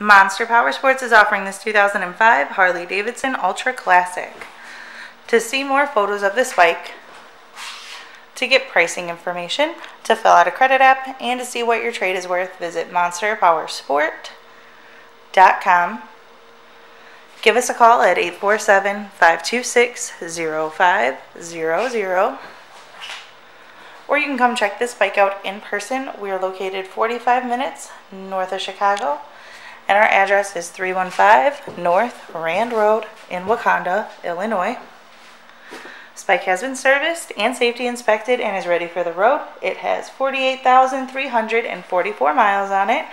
Monster Power Sports is offering this 2005 Harley Davidson Ultra Classic. To see more photos of this bike, to get pricing information, to fill out a credit app, and to see what your trade is worth, visit monsterpowersport.com. Give us a call at 847 526 0500 or you can come check this bike out in person. We are located 45 minutes north of Chicago, and our address is 315 North Rand Road in Wauconda, Illinois. Spike has been serviced and safety inspected and is ready for the road. It has 48,344 miles on it.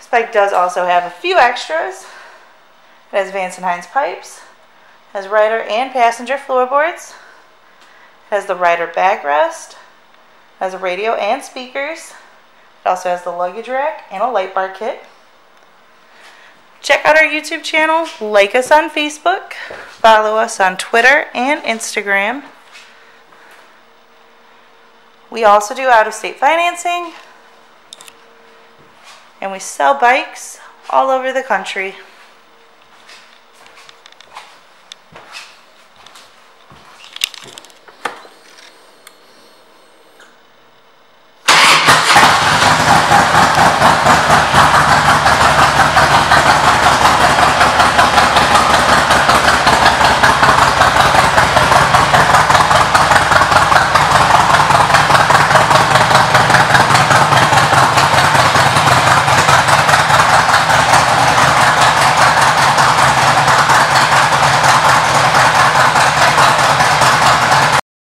Spike does also have a few extras. It has Vance and Hines pipes, has rider and passenger floorboards, has the rider backrest, has a radio and speakers. It also has the luggage rack and a light bar kit. Check out our YouTube channel, like us on Facebook, follow us on Twitter and Instagram. We also do out-of-state financing, and we sell bikes all over the country.